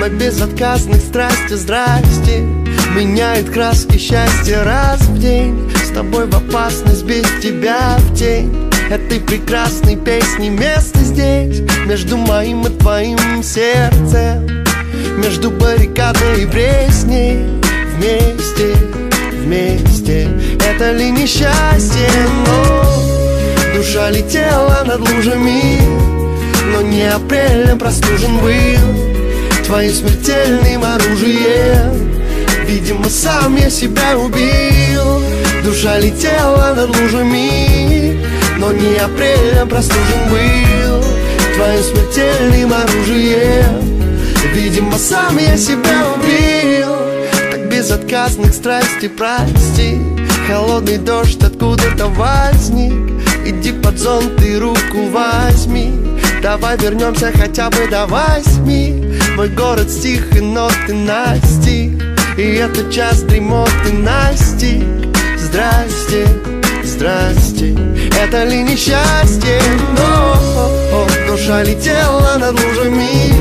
Твой безотказных страсти, здрасте Меняет краски счастья раз в день. С тобой в опасность, без тебя в тень. Этой прекрасной песни место здесь. Между моим и твоим сердцем. Между баррикадой и пресней Вместе, вместе. Это ли несчастье, но Душа летела над лужами. Но не апрелем простужен был Твоим смертельным оружием. Видимо, сам я себя убил. Душа летела над лужами Но не апрелем простужен был. Твоим смертельным оружием. Видимо, сам я себя убил. Так безотказных страсти прости. Холодный дождь откуда-то возник. Иди под зонт и руку возьми. Давай вернемся хотя бы до восьми Мой город стих и ноты настиг и это час дремоты настиг Здрасте, здрасте. Это ли несчастье? Но душа летела над лужами.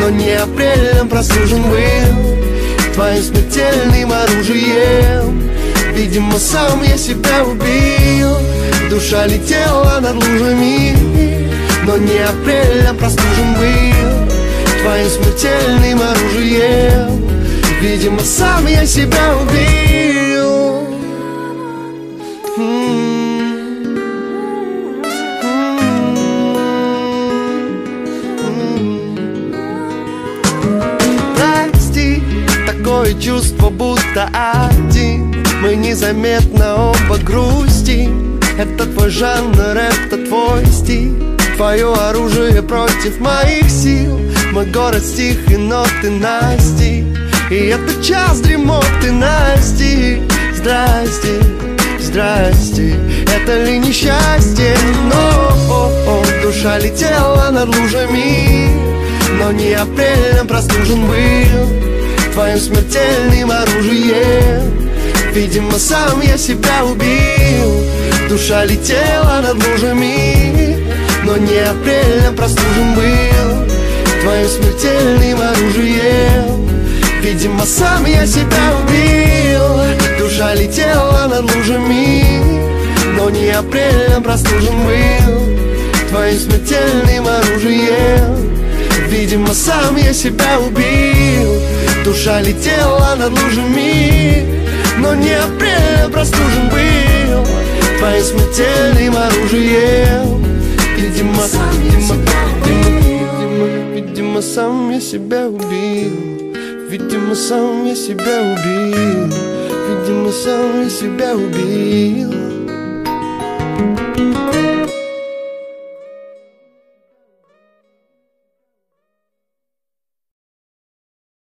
Но не апрелем прослужен был Твоим смертельным оружием. Видимо, сам я себя убил. Душа летела над лужами. Но не апрелем прослужен был Твоим смертельным оружием. Видимо, сам я себя убил. Прости, такое чувство будто один. Мы незаметно оба грустим Это твой жанр, это твой стиль. Твое оружие против моих сил Мой город стих и ноты настиг и это час дремоты Насти. Здрасте, здрасте Это ли несчастье? Но о, о, душа летела над лужами Но не апрелем простужен был Твоим смертельным оружием. Видимо, сам я себя убил. Душа летела над лужами Но не апрелем простужен был Твоим смертельным оружием. Видимо, сам я себя убил. Душа летела над лужами Но не апрелем простужен был. Твоим смертельным оружием. Видимо, сам я себя убил. Душа летела над лужами Но не апрелем простужен был. Твоим смертельным оружием. Видимо, видимо, видимо, видимо, видимо, сам я себя убил Видимо, сам я себя убил Видимо,